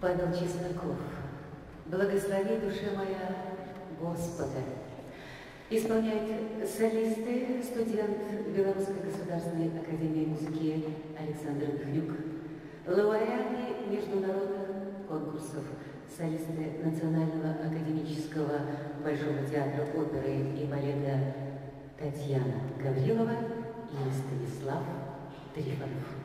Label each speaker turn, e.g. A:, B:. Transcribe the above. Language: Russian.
A: Павел Чесноков. Благослови душе моя Господа. Исполняют солисты, студент Белорусской государственной академии музыки Александр Хрюк. лауреаты международных конкурсов, солисты Национального академического Большого театра оперы и балета Татьяна Гаврилова и Станислав Трифонов.